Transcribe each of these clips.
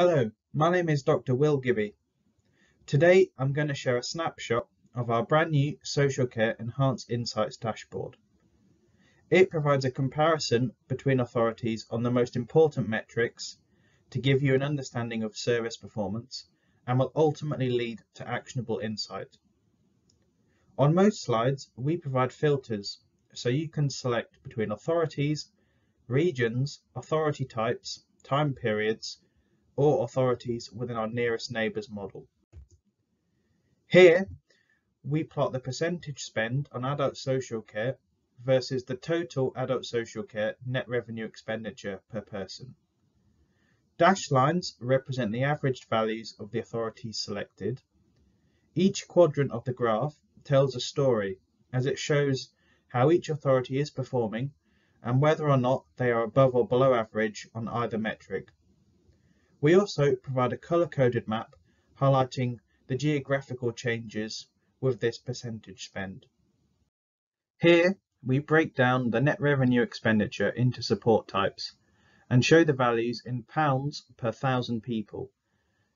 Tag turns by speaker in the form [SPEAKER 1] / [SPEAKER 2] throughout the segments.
[SPEAKER 1] Hello, my name is Dr. Will Gibby. Today I'm going to share a snapshot of our brand new Social Care Enhanced Insights dashboard. It provides a comparison between authorities on the most important metrics to give you an understanding of service performance and will ultimately lead to actionable insight. On most slides, we provide filters so you can select between authorities, regions, authority types, time periods, or authorities within our nearest neighbours model. Here, we plot the percentage spend on adult social care versus the total adult social care net revenue expenditure per person. Dashed lines represent the averaged values of the authorities selected. Each quadrant of the graph tells a story as it shows how each authority is performing and whether or not they are above or below average on either metric. We also provide a color-coded map highlighting the geographical changes with this percentage spend. Here, we break down the net revenue expenditure into support types and show the values in pounds per thousand people,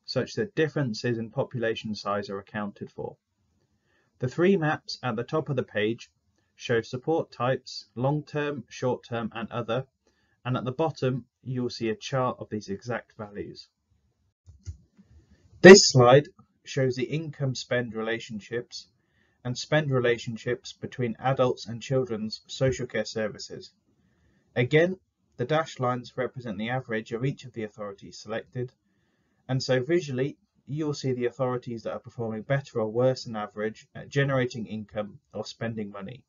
[SPEAKER 1] such that differences in population size are accounted for. The three maps at the top of the page show support types, long-term, short-term and other, and at the bottom you will see a chart of these exact values. This slide shows the income spend relationships and spend relationships between adults and children's social care services. Again, the dashed lines represent the average of each of the authorities selected, and so visually you'll see the authorities that are performing better or worse than average at generating income or spending money.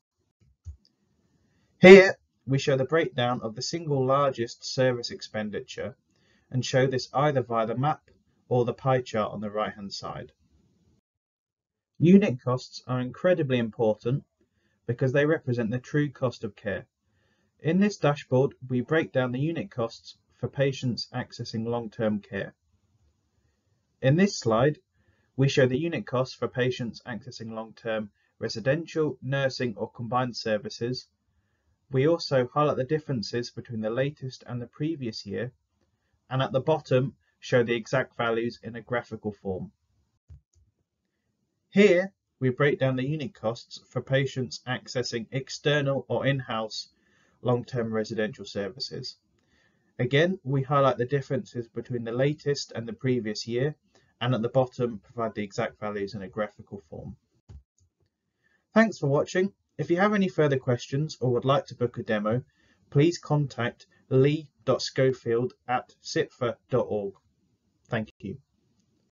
[SPEAKER 1] Here we show the breakdown of the single largest service expenditure and show this either via the map or the pie chart on the right hand side. Unit costs are incredibly important because they represent the true cost of care. In this dashboard, we break down the unit costs for patients accessing long-term care. In this slide, we show the unit costs for patients accessing long-term residential, nursing or combined services we also highlight the differences between the latest and the previous year, and at the bottom show the exact values in a graphical form. Here, we break down the unit costs for patients accessing external or in-house long-term residential services. Again, we highlight the differences between the latest and the previous year, and at the bottom provide the exact values in a graphical form. Thanks for watching. If you have any further questions or would like to book a demo, please contact lee.schofield at cipfa.org. Thank you.